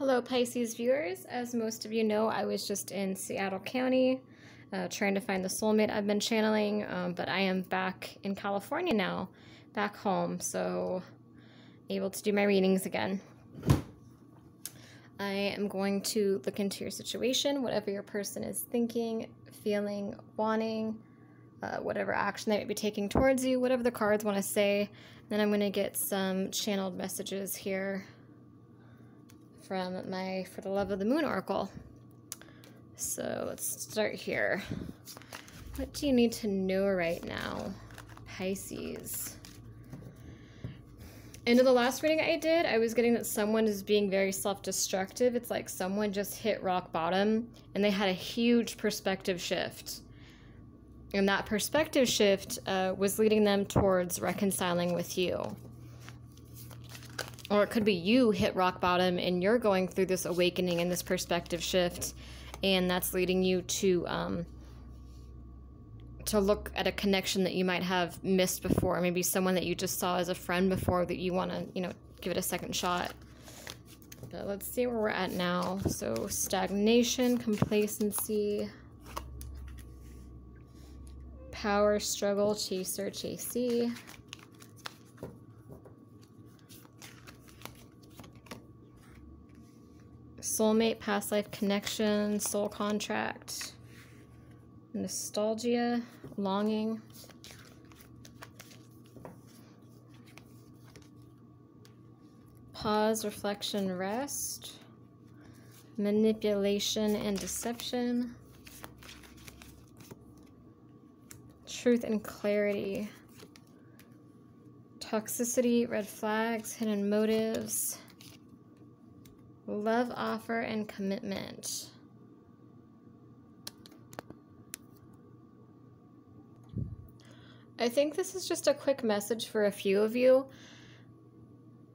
Hello, Pisces viewers. As most of you know, I was just in Seattle County uh, trying to find the soulmate I've been channeling, um, but I am back in California now, back home, so able to do my readings again. I am going to look into your situation, whatever your person is thinking, feeling, wanting, uh, whatever action they might be taking towards you, whatever the cards want to say. Then I'm going to get some channeled messages here from my For the Love of the Moon Oracle. So let's start here. What do you need to know right now, Pisces? Into the last reading I did, I was getting that someone is being very self destructive. It's like someone just hit rock bottom and they had a huge perspective shift. And that perspective shift uh, was leading them towards reconciling with you or it could be you hit rock bottom and you're going through this awakening and this perspective shift and that's leading you to um, to look at a connection that you might have missed before maybe someone that you just saw as a friend before that you want to you know give it a second shot. But let's see where we're at now. So stagnation complacency power struggle chaser chasey soulmate, past life connection, soul contract, nostalgia, longing. Pause, reflection, rest, manipulation and deception, truth and clarity, toxicity, red flags, hidden motives love offer and commitment. I think this is just a quick message for a few of you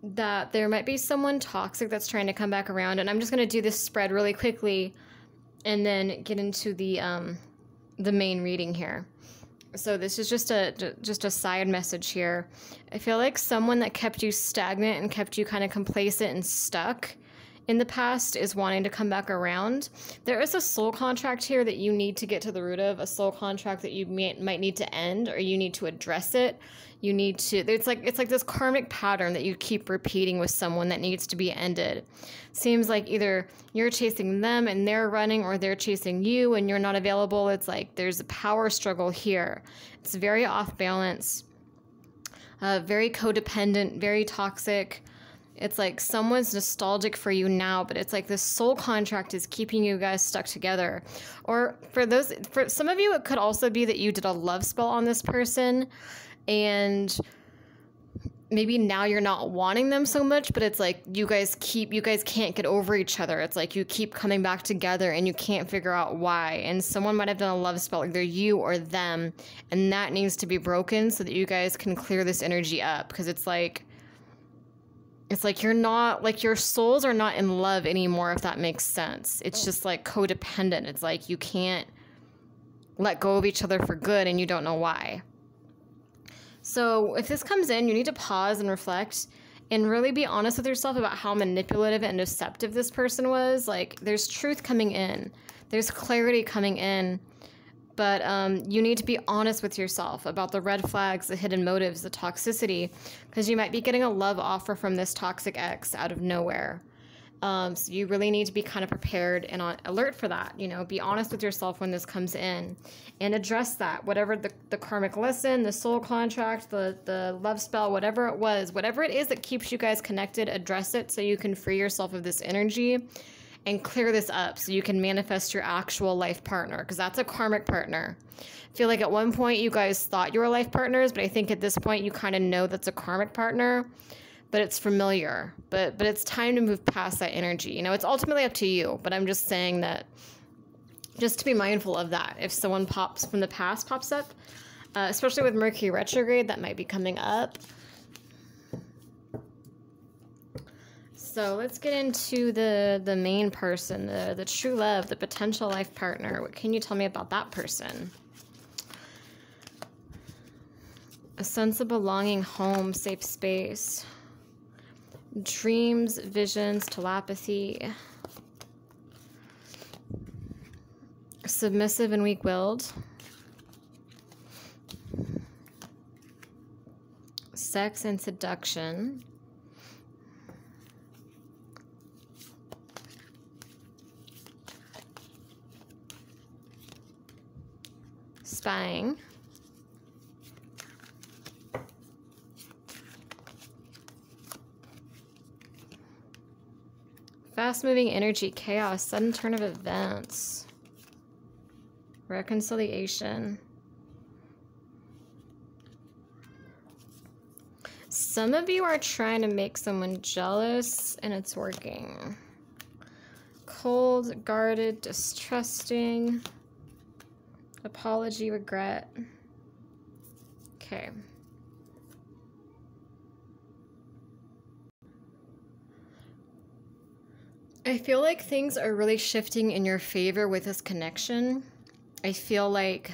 that there might be someone toxic that's trying to come back around and I'm just going to do this spread really quickly and then get into the um the main reading here. So this is just a just a side message here. I feel like someone that kept you stagnant and kept you kind of complacent and stuck in the past is wanting to come back around. There is a soul contract here that you need to get to the root of, a soul contract that you may, might need to end or you need to address it. You need to it's like it's like this karmic pattern that you keep repeating with someone that needs to be ended. Seems like either you're chasing them and they're running or they're chasing you and you're not available. It's like there's a power struggle here. It's very off balance. Uh, very codependent, very toxic. It's like someone's nostalgic for you now, but it's like this soul contract is keeping you guys stuck together. Or for those, for some of you, it could also be that you did a love spell on this person and maybe now you're not wanting them so much, but it's like you guys keep, you guys can't get over each other. It's like you keep coming back together and you can't figure out why. And someone might have done a love spell, either you or them, and that needs to be broken so that you guys can clear this energy up because it's like, it's like you're not like your souls are not in love anymore if that makes sense. It's just like codependent. It's like you can't let go of each other for good and you don't know why. So if this comes in you need to pause and reflect and really be honest with yourself about how manipulative and deceptive this person was. Like there's truth coming in. There's clarity coming in but um, you need to be honest with yourself about the red flags, the hidden motives, the toxicity, because you might be getting a love offer from this toxic ex out of nowhere. Um, so you really need to be kind of prepared and on alert for that. You know, be honest with yourself when this comes in, and address that. Whatever the, the karmic lesson, the soul contract, the the love spell, whatever it was, whatever it is that keeps you guys connected, address it so you can free yourself of this energy and clear this up so you can manifest your actual life partner because that's a karmic partner. I feel like at one point you guys thought you were life partners, but I think at this point you kind of know that's a karmic partner, but it's familiar. But but it's time to move past that energy. You know, it's ultimately up to you, but I'm just saying that just to be mindful of that. If someone pops from the past pops up, uh, especially with Mercury retrograde, that might be coming up. So let's get into the the main person, the the true love, the potential life partner. What can you tell me about that person? A sense of belonging, home, safe space. Dreams, visions, telepathy. Submissive and weak willed. Sex and seduction. Spying. Fast moving energy, chaos, sudden turn of events, reconciliation. Some of you are trying to make someone jealous and it's working. Cold, guarded, distrusting, apology, regret. Okay. I feel like things are really shifting in your favor with this connection. I feel like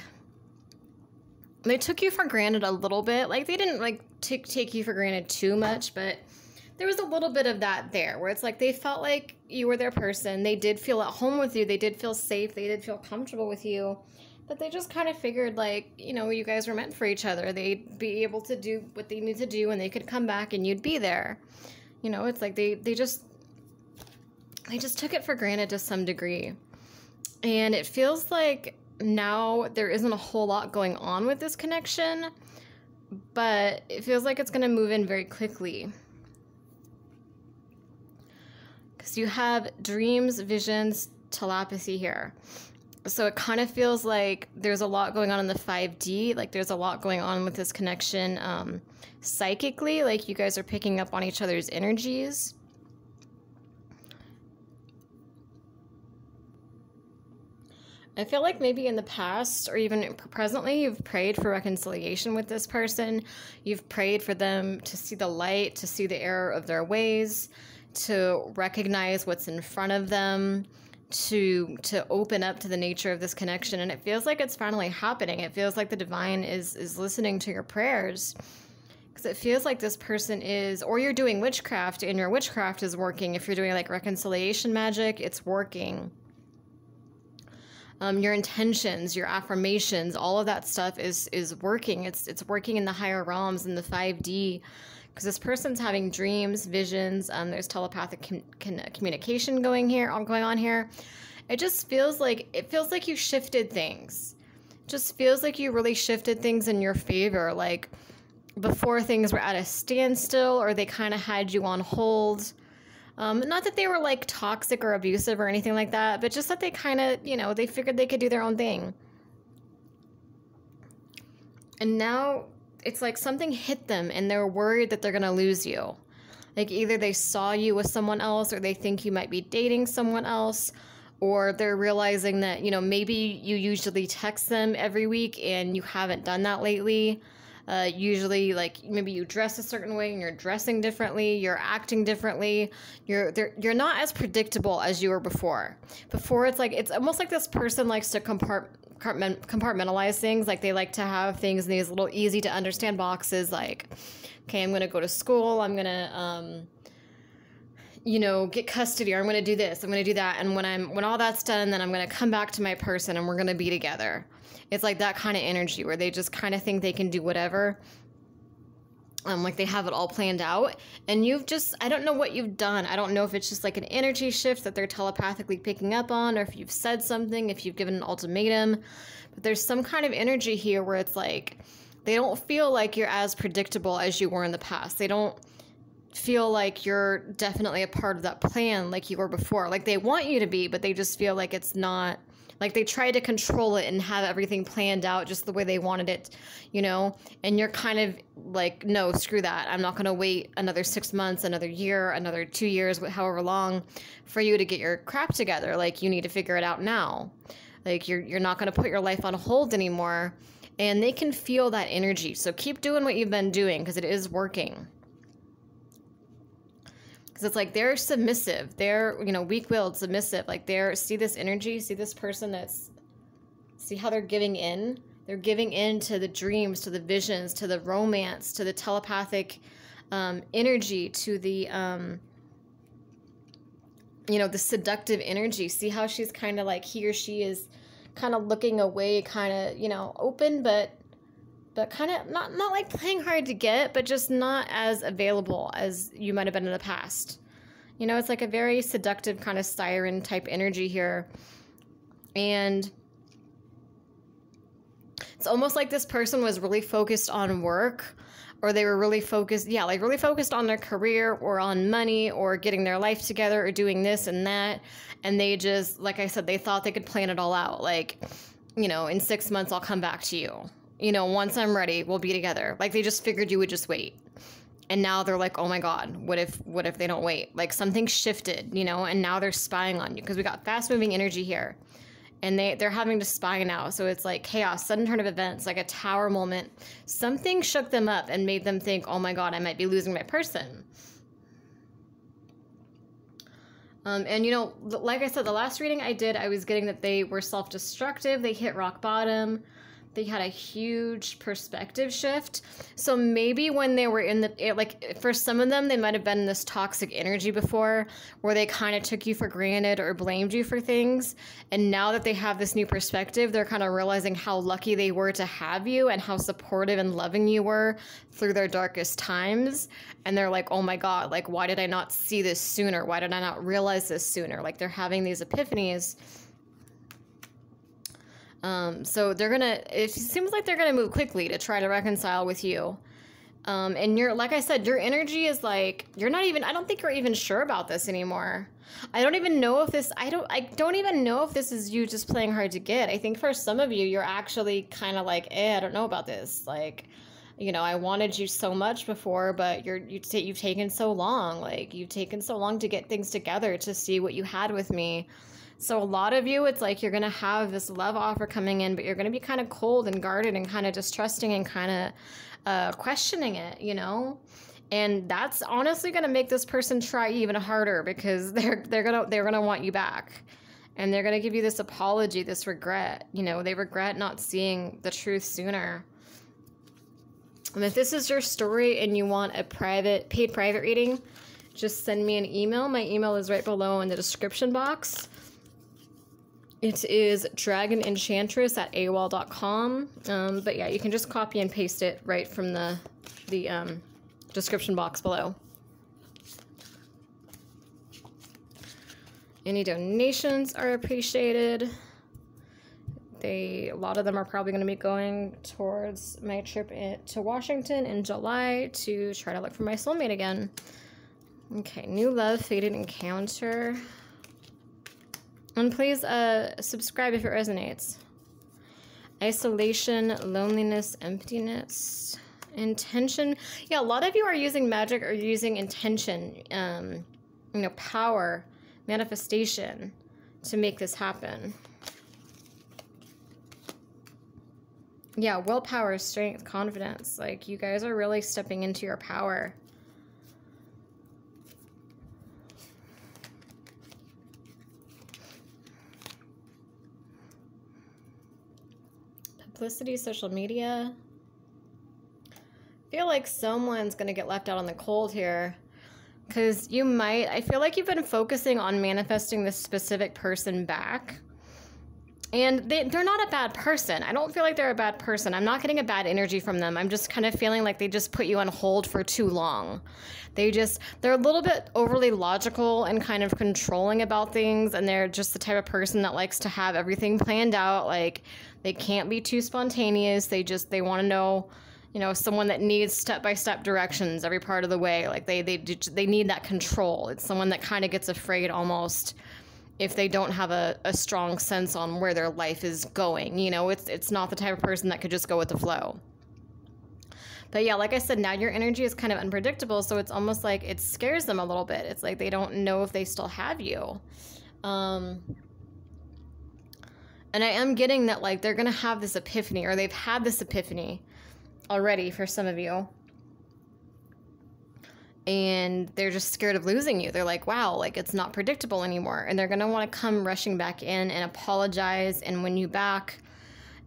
they took you for granted a little bit. Like they didn't like take take you for granted too much, but there was a little bit of that there where it's like they felt like you were their person. They did feel at home with you. They did feel safe. They did feel comfortable with you. But they just kind of figured like, you know, you guys were meant for each other. They'd be able to do what they need to do and they could come back and you'd be there. You know, it's like they they just they just took it for granted to some degree. And it feels like now there isn't a whole lot going on with this connection, but it feels like it's going to move in very quickly. Because you have dreams, visions, telepathy here. So it kind of feels like there's a lot going on in the 5D. Like there's a lot going on with this connection um, psychically. Like you guys are picking up on each other's energies. I feel like maybe in the past or even presently, you've prayed for reconciliation with this person. You've prayed for them to see the light, to see the error of their ways, to recognize what's in front of them, to to open up to the nature of this connection. And it feels like it's finally happening. It feels like the divine is is listening to your prayers. Because it feels like this person is, or you're doing witchcraft and your witchcraft is working. If you're doing like reconciliation magic, it's working um, your intentions, your affirmations, all of that stuff is is working. It's it's working in the higher realms in the 5D because this person's having dreams, visions. Um, there's telepathic com- com- communication going here, going on here. It just feels like it feels like you shifted things. Just feels like you really shifted things in your favor. Like before things were at a standstill, or they kind of had you on hold um, not that they were like toxic or abusive or anything like that, but just that they kind of, you know, they figured they could do their own thing. And now it's like something hit them and they're worried that they're going to lose you. Like either they saw you with someone else or they think you might be dating someone else or they're realizing that, you know, maybe you usually text them every week and you haven't done that lately. Uh, usually, like maybe you dress a certain way and you're dressing differently, you're acting differently. You're you're not as predictable as you were before. Before, it's like it's almost like this person likes to compart compartmentalize things. Like they like to have things in these little easy to understand boxes. Like, okay, I'm to go to school. I'm to. Um, you know, get custody or I'm going to do this, I'm going to do that. And when I'm when all that's done, then I'm going to come back to my person and we're going to be together. It's like that kind of energy where they just kind of think they can do whatever. Um, like they have it all planned out. And you've just, I don't know what you've done. I don't know if it's just like an energy shift that they're telepathically picking up on, or if you've said something, if you've given an ultimatum. But there's some kind of energy here where it's like, they don't feel like you're as predictable as you were in the past. They don't feel like you're definitely a part of that plan like you were before. Like they want you to be, but they just feel like it's not like they tried to control it and have everything planned out just the way they wanted it, you know? And you're kind of like, no, screw that. I'm not going to wait another six months, another year, another two years, however long for you to get your crap together. Like you need to figure it out now. Like you're, you're not going to put your life on hold anymore. And they can feel that energy. So keep doing what you've been doing because it is working because it's like they're submissive. They're you know weak-willed submissive. Like they're see this energy? See this person that's see how they're giving in? They're giving in to the dreams to the visions to the romance to the telepathic um, energy to the um, you know the seductive energy. See how she's kind of like he or she is kind of looking away kind of you know open but but kind of not not like playing hard to get but just not as available as you might have been in the past. You know it's like a very seductive kind of siren type energy here. And it's almost like this person was really focused on work or they were really focused yeah like really focused on their career or on money or getting their life together or doing this and that. And they just like i said they thought they could plan it all out. Like you know in six months i'll come back to you you know once i'm ready we'll be together. Like they just figured you would just wait. And now they're like oh my god what if what if they don't wait? Like something shifted you know and now they're spying on you because we got fast moving energy here. And they they're having to spy now. So it's like chaos sudden turn of events like a tower moment. Something shook them up and made them think oh my god i might be losing my person. Um, and you know like i said the last reading i did i was getting that they were self-destructive. They hit rock bottom they had a huge perspective shift. So maybe when they were in the like for some of them they might have been in this toxic energy before where they kind of took you for granted or blamed you for things and now that they have this new perspective they're kind of realizing how lucky they were to have you and how supportive and loving you were through their darkest times and they're like oh my god like why did I not see this sooner? Why did I not realize this sooner? Like they're having these epiphanies um, so they're gonna. It seems like they're gonna move quickly to try to reconcile with you. Um, and you're like I said, your energy is like you're not even. I don't think you're even sure about this anymore. I don't even know if this. I don't. I don't even know if this is you just playing hard to get. I think for some of you, you're actually kind of like, eh, I don't know about this. Like, you know, I wanted you so much before, but you're you t- you've taken so long. Like, you've taken so long to get things together to see what you had with me so a lot of you, it's like you're gonna have this love offer coming in, but you're gonna be kind of cold and guarded and kind of distrusting and kind of uh, questioning it, you know. And that's honestly gonna make this person try even harder because they're they're gonna they're gonna want you back, and they're gonna give you this apology, this regret. You know, they regret not seeing the truth sooner. And if this is your story and you want a private paid private reading, just send me an email. My email is right below in the description box. It is Dragon Enchantress at AOL.com. Um, but yeah, you can just copy and paste it right from the, the um, description box below. Any donations are appreciated. They a lot of them are probably going to be going towards my trip in, to Washington in July to try to look for my soulmate again. Okay, new love, fated encounter. And please uh, subscribe if it resonates. Isolation, loneliness, emptiness, intention. Yeah, a lot of you are using magic or using intention, um, you know, power, manifestation to make this happen. Yeah, willpower, strength, confidence. Like, you guys are really stepping into your power. Social media. I feel like someone's going to get left out on the cold here. Because you might, I feel like you've been focusing on manifesting this specific person back. And they, they're not a bad person. I don't feel like they're a bad person. I'm not getting a bad energy from them. I'm just kind of feeling like they just put you on hold for too long. They just, they're a little bit overly logical and kind of controlling about things. And they're just the type of person that likes to have everything planned out. Like, they can't be too spontaneous. They just they want to know, you know, someone that needs step by step directions every part of the way. Like they they they need that control. It's someone that kind of gets afraid almost if they don't have a, a strong sense on where their life is going. You know, it's it's not the type of person that could just go with the flow. But yeah, like I said, now your energy is kind of unpredictable, so it's almost like it scares them a little bit. It's like they don't know if they still have you. Um, and I am getting that like they're going to have this epiphany or they've had this epiphany already for some of you. And they're just scared of losing you. They're like, wow, like it's not predictable anymore. And they're going to want to come rushing back in and apologize and win you back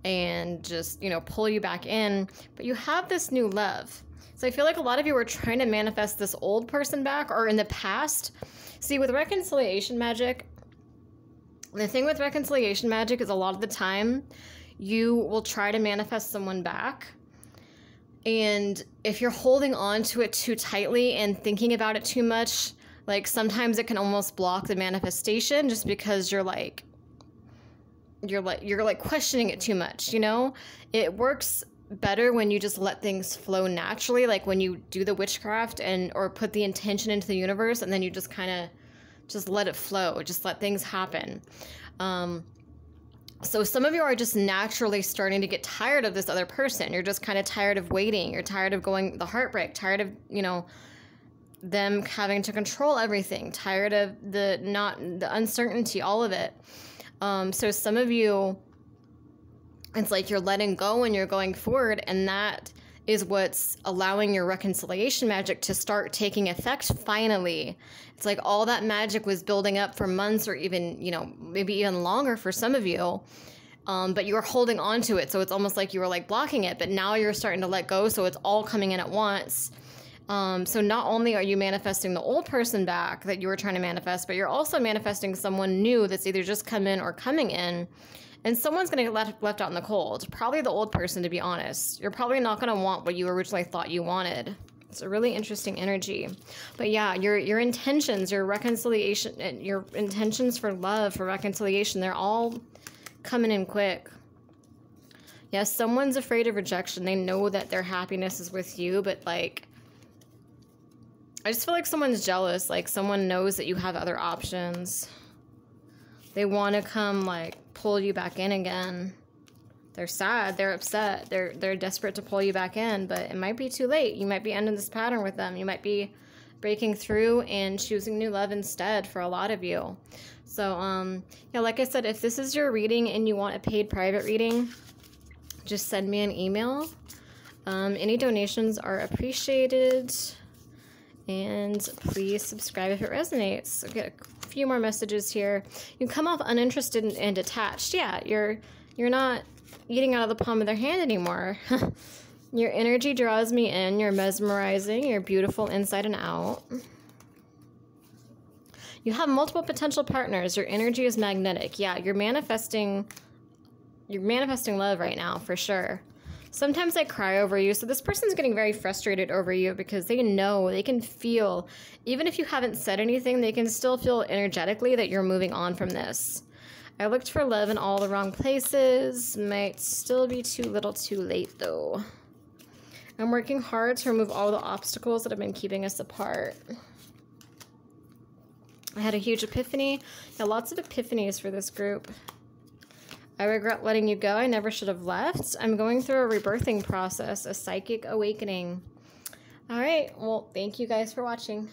and just, you know, pull you back in. But you have this new love. So I feel like a lot of you are trying to manifest this old person back or in the past. See, with reconciliation magic, the thing with reconciliation magic is a lot of the time you will try to manifest someone back. And if you're holding on to it too tightly and thinking about it too much, like sometimes it can almost block the manifestation just because you're like you're like you're like questioning it too much, you know? It works better when you just let things flow naturally, like when you do the witchcraft and or put the intention into the universe and then you just kind of just let it flow, just let things happen. Um, so some of you are just naturally starting to get tired of this other person. You're just kind of tired of waiting. You're tired of going the heartbreak, tired of, you know, them having to control everything, tired of the not the uncertainty, all of it. Um, so some of you it's like you're letting go and you're going forward and that is what's allowing your reconciliation magic to start taking effect finally. It's like all that magic was building up for months or even, you know, maybe even longer for some of you. Um, but you were holding on to it. So it's almost like you were like blocking it, but now you're starting to let go. So it's all coming in at once. Um, so not only are you manifesting the old person back that you were trying to manifest, but you're also manifesting someone new that's either just come in or coming in and someone's going to get left, left out in the cold. Probably the old person, to be honest. You're probably not going to want what you originally thought you wanted. It's a really interesting energy. But yeah, your your intentions, your reconciliation, your intentions for love, for reconciliation, they're all coming in quick. Yes, someone's afraid of rejection. They know that their happiness is with you, but like I just feel like someone's jealous. Like someone knows that you have other options. They want to come like pull you back in again. They're sad, they're upset, they're they're desperate to pull you back in, but it might be too late. You might be ending this pattern with them. You might be breaking through and choosing new love instead for a lot of you. So um yeah, like I said, if this is your reading and you want a paid private reading, just send me an email. Um, any donations are appreciated. And please subscribe if it resonates. So get a few more messages here. You come off uninterested and detached. Yeah, you're you're not eating out of the palm of their hand anymore. Your energy draws me in. You're mesmerizing. You're beautiful inside and out. You have multiple potential partners. Your energy is magnetic. Yeah, you're manifesting you're manifesting love right now for sure. Sometimes I cry over you. So this person's getting very frustrated over you because they know, they can feel, even if you haven't said anything, they can still feel energetically that you're moving on from this. I looked for love in all the wrong places. Might still be too little too late though. I'm working hard to remove all the obstacles that have been keeping us apart. I had a huge epiphany. Yeah, lots of epiphanies for this group. I regret letting you go. I never should have left. I'm going through a rebirthing process, a psychic awakening. All right. Well, thank you guys for watching.